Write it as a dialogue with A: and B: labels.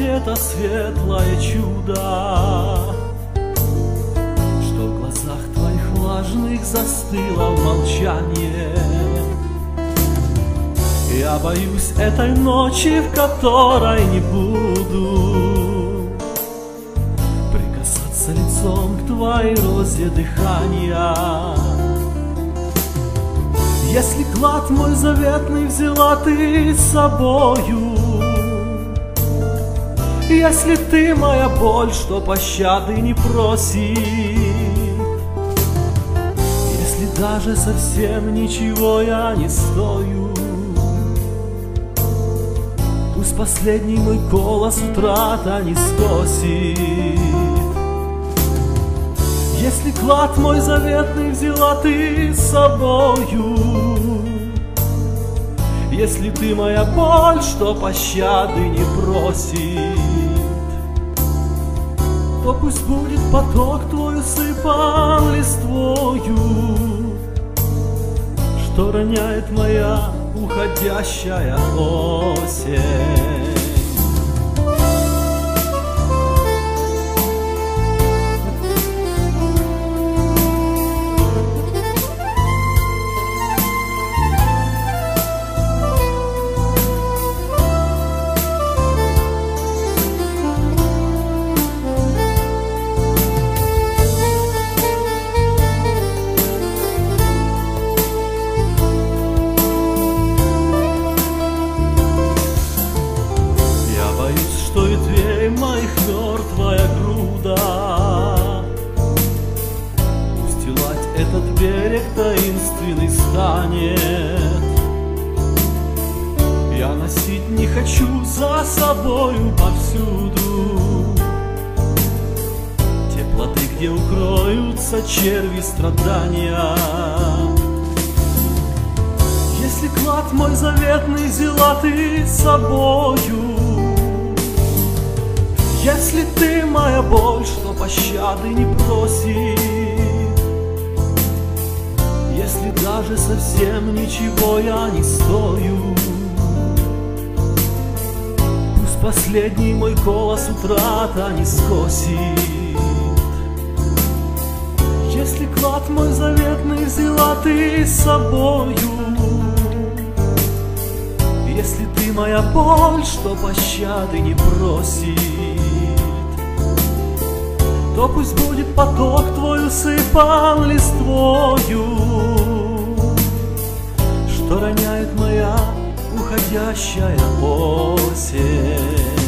A: это светлое чудо, Что в глазах твоих влажных застыло в молчании. Я боюсь этой ночи, в которой не буду Прикасаться лицом к твоей розе дыхания Если клад мой заветный взяла ты с собою Если ты моя боль, что пощады не просит Если даже совсем ничего я не стою Пусть последний мой голос утрата не скосит Если клад мой заветный взяла ты с собою Если ты моя боль, что пощады не просит То пусть будет поток твой усыпан листвою Что роняет моя уходящая осень. Таинственный станет. Я носить не хочу за собою повсюду. Те плоды, где укроются черви страдания. Если клад мой заветный взяла ты с собою. Если ты моя боль, что пощады не просит даже совсем ничего я не стою. Пусть последний мой голос утрата не скосит. Если клад мой заветный взяла ты с собою если ты моя боль, что пощады не просит, То пусть будет поток твой усыпан листвою, что роняет моя уходящая осень.